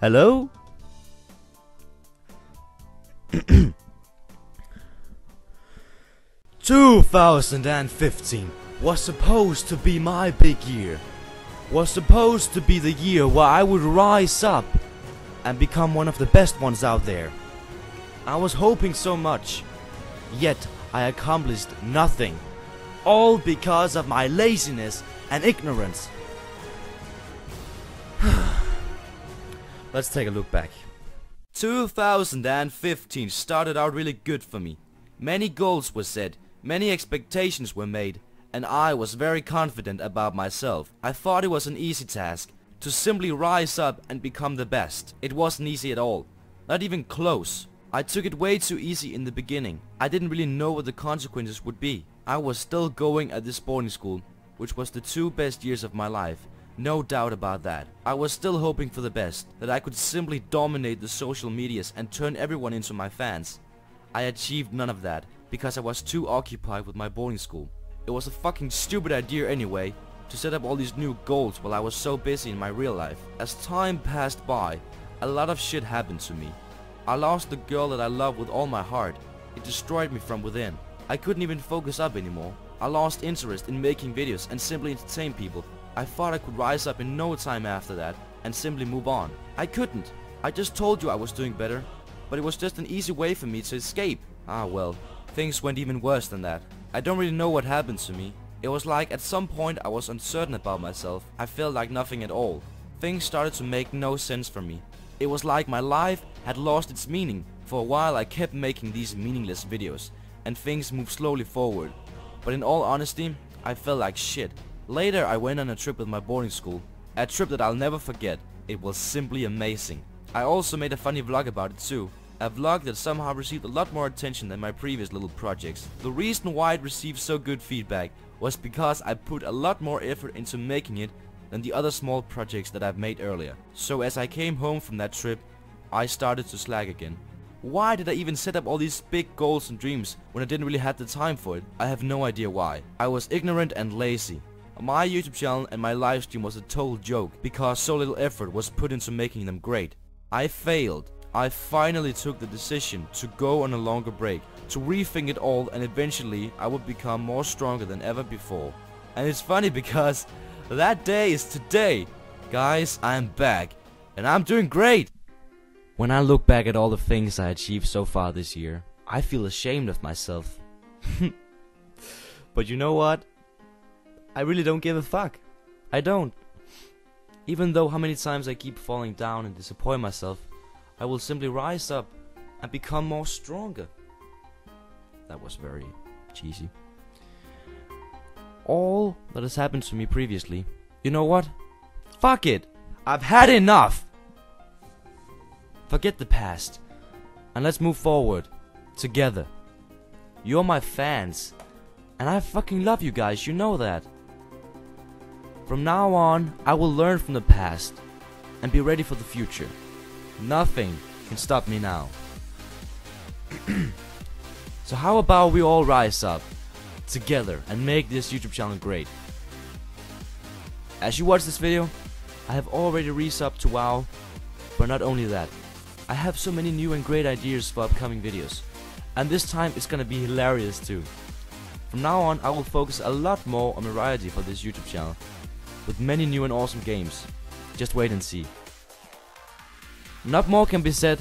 Hello? Two thousand and fifteen was supposed to be my big year. Was supposed to be the year where I would rise up and become one of the best ones out there. I was hoping so much, yet I accomplished nothing. All because of my laziness and ignorance. Let's take a look back. 2015 started out really good for me. Many goals were set, many expectations were made, and I was very confident about myself. I thought it was an easy task, to simply rise up and become the best. It wasn't easy at all, not even close. I took it way too easy in the beginning. I didn't really know what the consequences would be. I was still going at this boarding school, which was the two best years of my life. No doubt about that. I was still hoping for the best, that I could simply dominate the social medias and turn everyone into my fans. I achieved none of that, because I was too occupied with my boarding school. It was a fucking stupid idea anyway, to set up all these new goals while I was so busy in my real life. As time passed by, a lot of shit happened to me. I lost the girl that I loved with all my heart. It destroyed me from within. I couldn't even focus up anymore. I lost interest in making videos and simply entertain people. I thought I could rise up in no time after that and simply move on. I couldn't. I just told you I was doing better, but it was just an easy way for me to escape. Ah well, things went even worse than that. I don't really know what happened to me. It was like at some point I was uncertain about myself. I felt like nothing at all. Things started to make no sense for me. It was like my life had lost its meaning. For a while I kept making these meaningless videos and things moved slowly forward. But in all honesty, I felt like shit. Later I went on a trip with my boarding school. A trip that I'll never forget. It was simply amazing. I also made a funny vlog about it too. A vlog that somehow received a lot more attention than my previous little projects. The reason why it received so good feedback was because I put a lot more effort into making it than the other small projects that I've made earlier. So as I came home from that trip, I started to slack again. Why did I even set up all these big goals and dreams when I didn't really have the time for it? I have no idea why. I was ignorant and lazy. My YouTube channel and my livestream was a total joke because so little effort was put into making them great. I failed. I finally took the decision to go on a longer break, to rethink it all and eventually I would become more stronger than ever before. And it's funny because that day is today. Guys, I'm back and I'm doing great. When I look back at all the things I achieved so far this year, I feel ashamed of myself. but you know what? I really don't give a fuck. I don't. Even though how many times I keep falling down and disappoint myself, I will simply rise up and become more stronger. That was very cheesy. All that has happened to me previously, you know what? Fuck it! I've had enough! Forget the past, and let's move forward, together. You're my fans, and I fucking love you guys, you know that. From now on, I will learn from the past and be ready for the future. Nothing can stop me now. so how about we all rise up together and make this YouTube channel great. As you watch this video, I have already resubbed to WoW, but not only that, I have so many new and great ideas for upcoming videos. And this time it's gonna be hilarious too. From now on I will focus a lot more on variety for this YouTube channel with many new and awesome games. Just wait and see. Not more can be said,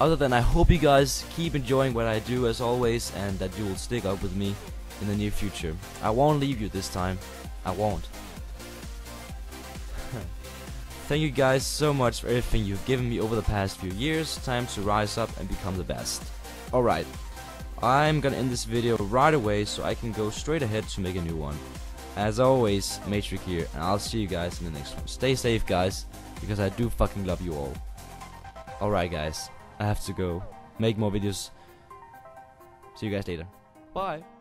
other than I hope you guys keep enjoying what I do as always and that you will stick up with me in the near future. I won't leave you this time. I won't. Thank you guys so much for everything you've given me over the past few years. Time to rise up and become the best. Alright, I'm gonna end this video right away so I can go straight ahead to make a new one. As always, Magerikk here, and I'll see you guys in the next one. Stay safe, guys, because I do fucking love you all. Alright, guys, I have to go make more videos. See you guys later. Bye.